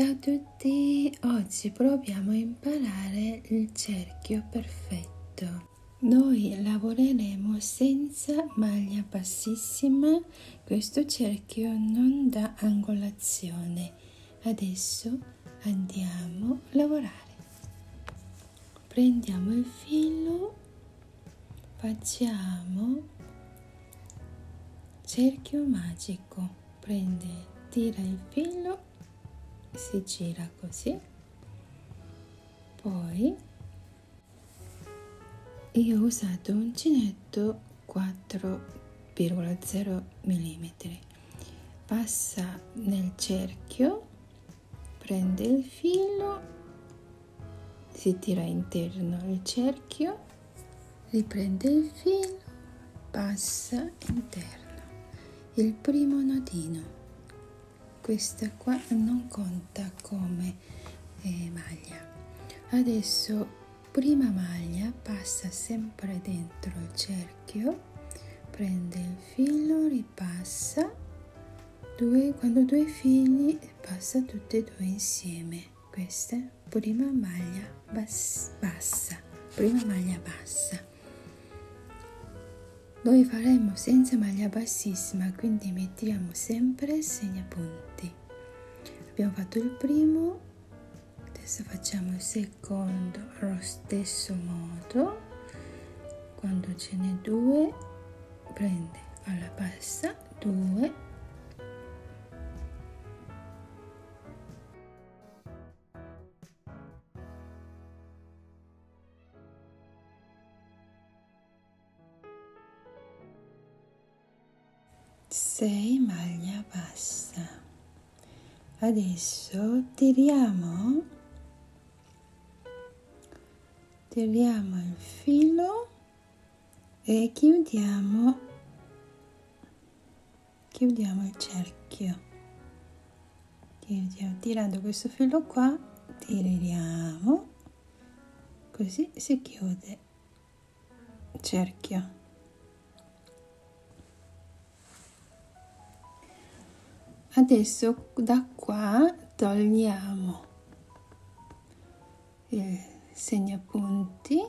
Ciao a tutti, oggi proviamo a imparare il cerchio perfetto. Noi lavoreremo senza maglia bassissima, questo cerchio non dà angolazione. Adesso andiamo a lavorare. Prendiamo il filo, facciamo cerchio magico. Prende, tira il filo si gira così. Poi io ho usato un uncinetto 4,0 mm passa nel cerchio prende il filo si tira interno il cerchio riprende il filo passa interno. Il primo nodino questa qua non conta come eh, maglia. Adesso prima maglia passa sempre dentro il cerchio prende il filo ripassa due, quando due fili passa tutti e due insieme. Questa prima maglia bas, bassa prima maglia bassa. Noi faremo senza maglia bassissima, quindi mettiamo sempre segnapunti abbiamo fatto il primo adesso facciamo il secondo allo stesso modo. Quando ce n'è due prende alla passa 2 adesso tiriamo tiriamo il filo e chiudiamo chiudiamo il cerchio. Chiudiamo tirando questo filo qua tiriamo così si chiude il cerchio adesso da qua togliamo il segnapunti.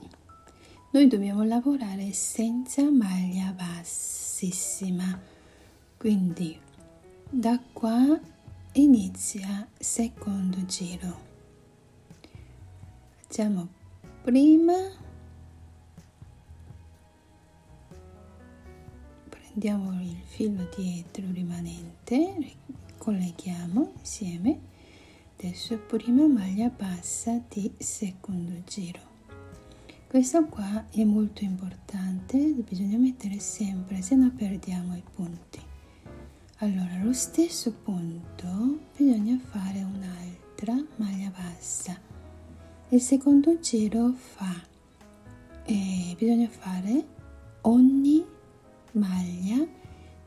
Noi dobbiamo lavorare senza maglia bassissima. Quindi da qua inizia secondo giro. Facciamo prima prendiamo il filo dietro rimanente colleghiamo insieme. Adesso prima maglia bassa di secondo giro. Questo qua è molto importante bisogna mettere sempre se no perdiamo i punti. Allora lo stesso punto bisogna fare un'altra maglia bassa. Il secondo giro fa eh, bisogna fare ogni maglia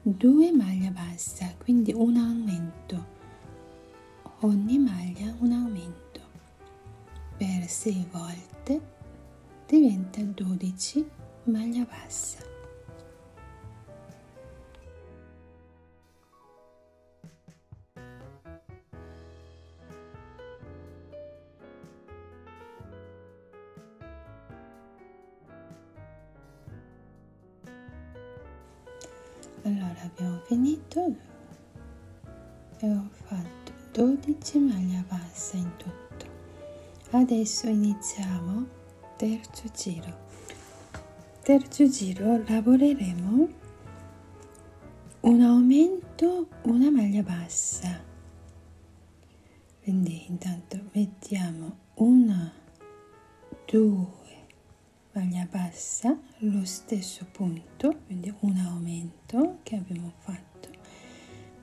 2 maglia bassa quindi un aumento. Ogni maglia un aumento. Per 6 volte diventa 12 maglia bassa allora abbiamo finito. E ho fatto 12 maglia bassa in tutto. Adesso iniziamo terzo giro. Terzo giro lavoreremo un aumento una maglia bassa. Quindi intanto mettiamo una due maglia bassa lo stesso punto quindi un aumento che abbiamo fatto.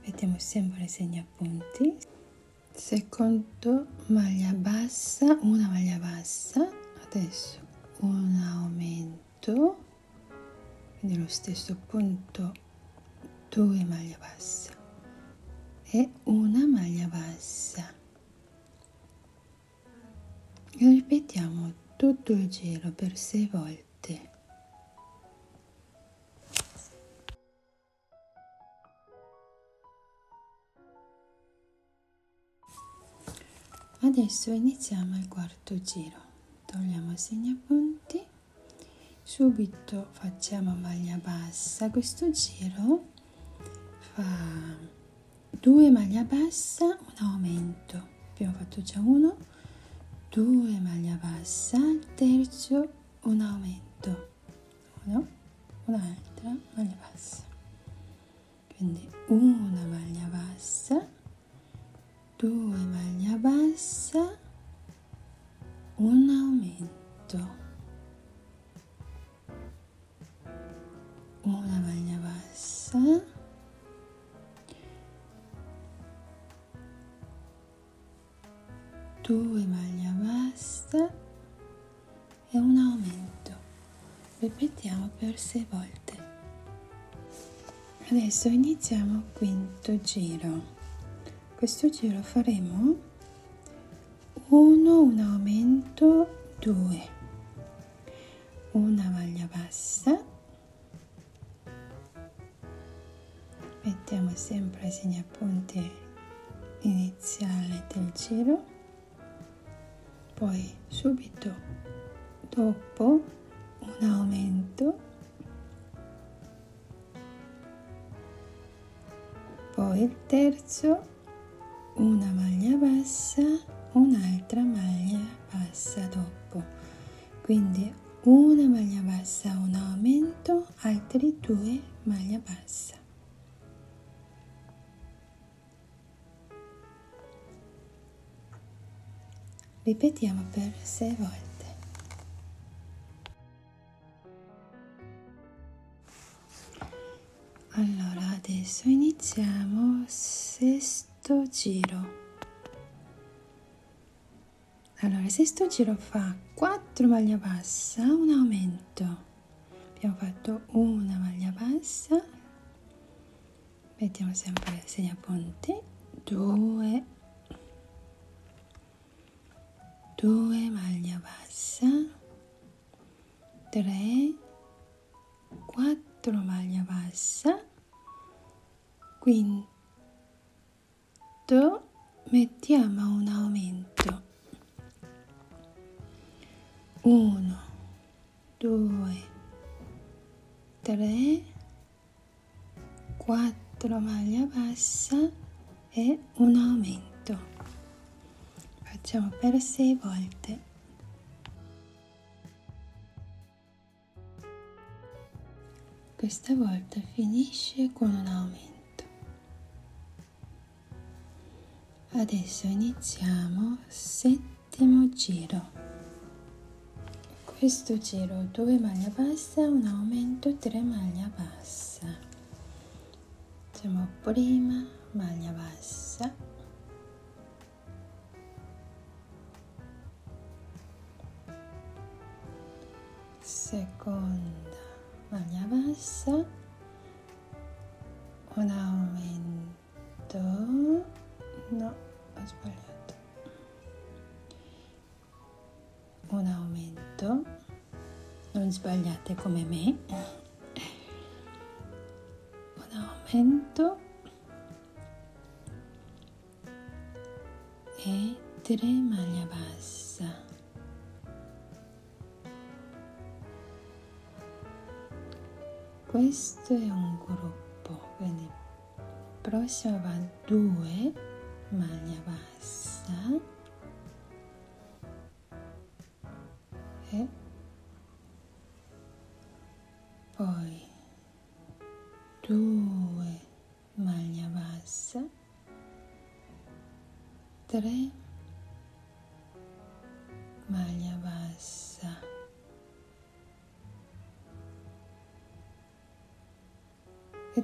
Mettiamo sempre segnapunti secondo maglia bassa una maglia bassa adesso un aumento quindi lo stesso punto due maglia bassa e una maglia bassa tutto il giro per sei volte. adesso iniziamo il quarto giro. Togliamo segnapunti. Subito facciamo maglia bassa. Questo giro fa due maglia bassa un aumento. Abbiamo fatto già uno due maglia bassa terzo un aumento. Uno un'altra maglia bassa. Quindi una maglia bassa due maglia bassa un aumento. Una maglia bassa due maglia bassa e un aumento. Ripetiamo per sei volte. Adesso iniziamo il quinto giro. Questo giro faremo 1 un aumento 2 una maglia bassa. Mettiamo sempre i segnapunti iniziale del giro poi subito dopo un aumento. Poi il terzo una maglia bassa un'altra maglia bassa dopo. Quindi una maglia bassa un aumento altri due maglia bassa Ripetiamo per sei volte. Allora, adesso iniziamo sesto giro. Allora, sesto giro fa 4 maglia bassa, un aumento. Abbiamo fatto una maglia bassa. Mettiamo sempre il segnapunti. 2 2 maglia bassa 3 4 maglia bassa quinto mettiamo un aumento. 1 2 3 4 maglia bassa e un aumento facciamo per 6 volte. Questa volta finisce con un aumento. Adesso iniziamo settimo giro. Questo giro 2 maglia bassa un aumento 3 maglia bassa. Facciamo prima maglia bassa seconda. Maglia bassa un aumento. No ho sbagliato. Un aumento. Non sbagliate come me. Un aumento. E tre maglia bassa questo è un gruppo quindi prossimo va 2 maglia bassa e poi 2 maglia bassa 3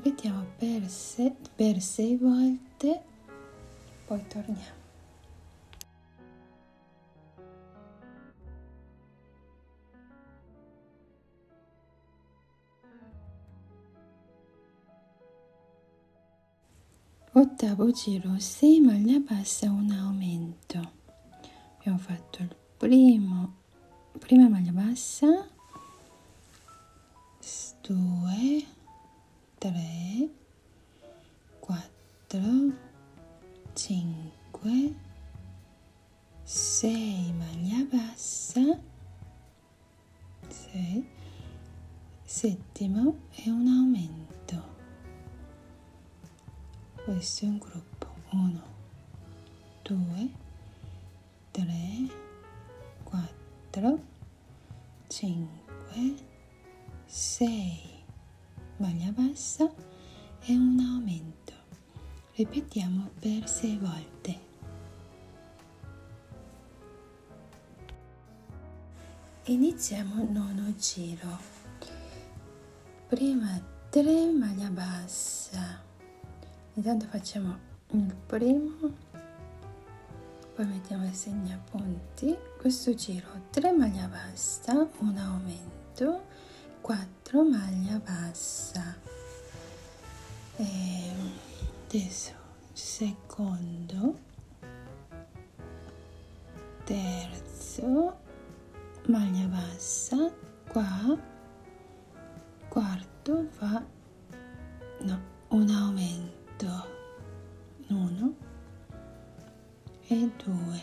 ripetiamo per, se, per sei volte poi torniamo. Ottavo giro 6 maglia bassa un aumento. Abbiamo fatto il primo prima maglia bassa 2 3, 4, 5, 6 maglia bassa, 6, settimo e un aumento. Questo è un gruppo. Ripetiamo per 6 volte. Iniziamo il nono giro. Prima 3 maglia bassa. Intanto facciamo il primo poi mettiamo i segnapunti. Questo giro 3 maglia bassa un aumento 4 maglia bassa. E adesso secondo terzo maglia bassa qua quarto fa no, un aumento uno e due.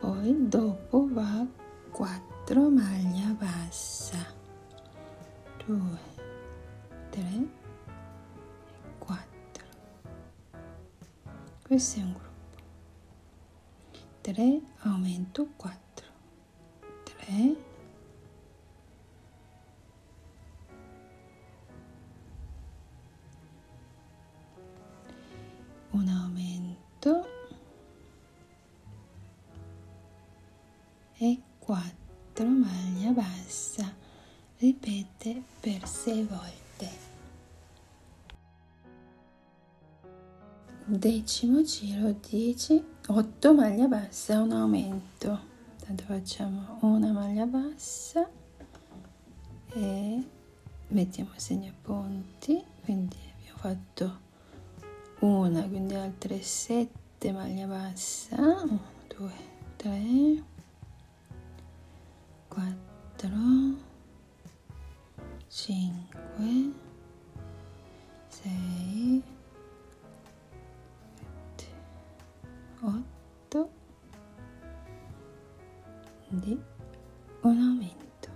Poi dopo va quattro maglia bassa 2 3 questo è un gruppo. 3 aumento 4 3 un aumento. E 4 maglia bassa. Ripete per 6 volte decimo giro 10 8 maglia bassa un aumento. Tanto facciamo una maglia bassa e mettiamo segnapunti quindi abbiamo fatto una quindi altre 7 maglia bassa 1 2 3 4 5 6 8 di un aumento.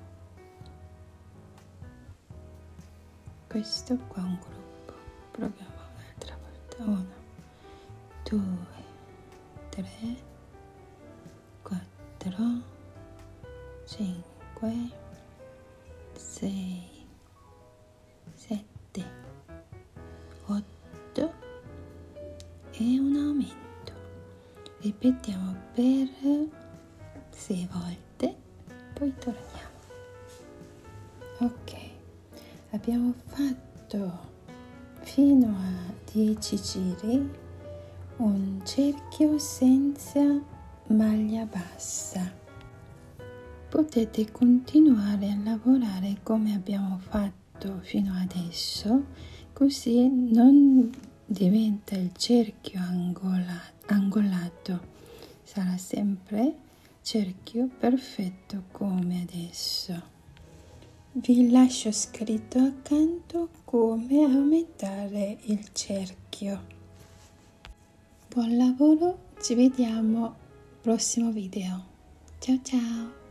Questo qua è un gruppo. Proviamo un'altra volta. 1 2 3 4 5 6 Ripetiamo per sei volte, poi torniamo. Ok, abbiamo fatto fino a 10 giri un cerchio senza maglia bassa. Potete continuare a lavorare come abbiamo fatto fino adesso, così non diventa il cerchio angolato, sarà sempre cerchio perfetto come adesso. Vi lascio scritto accanto come aumentare il cerchio. Buon lavoro, ci vediamo prossimo video. Ciao ciao!